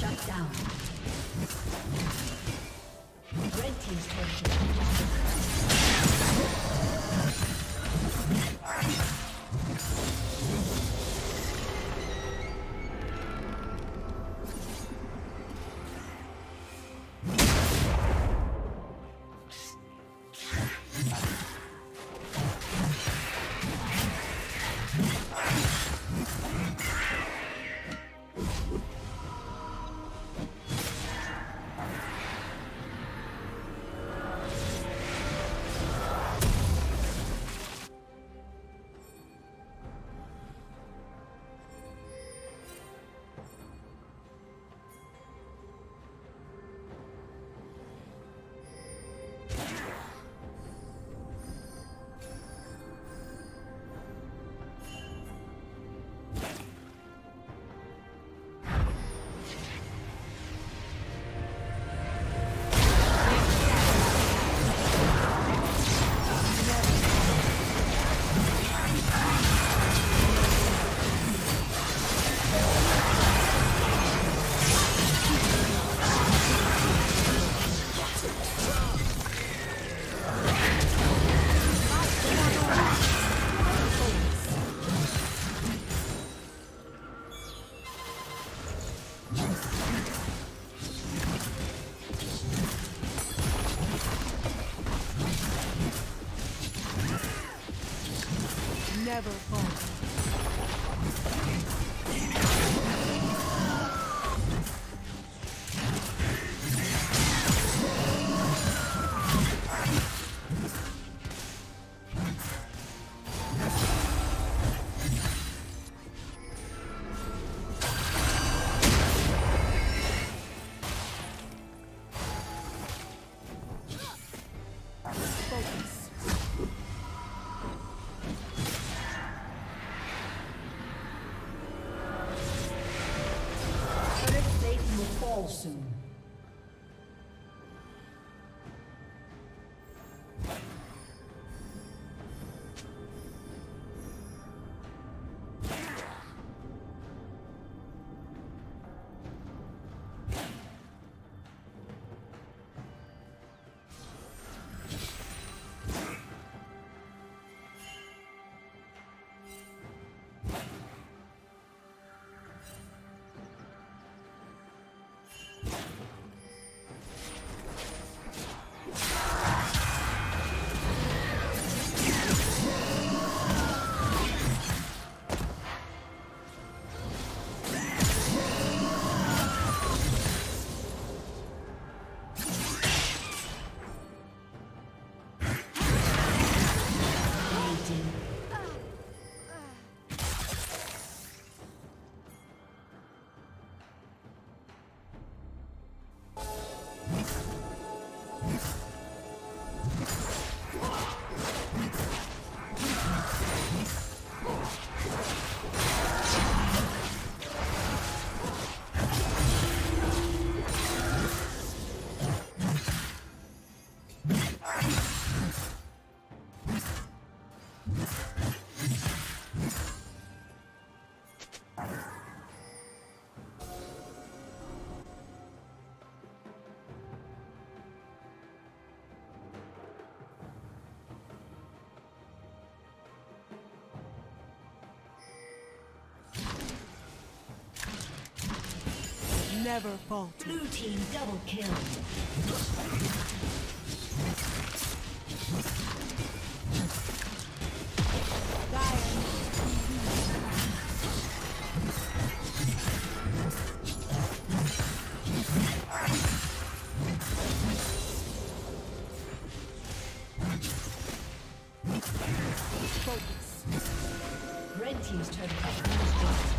Shut down. Red team's turret has. Never falter. Blue team double kill. Red Team's turn to team's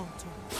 Never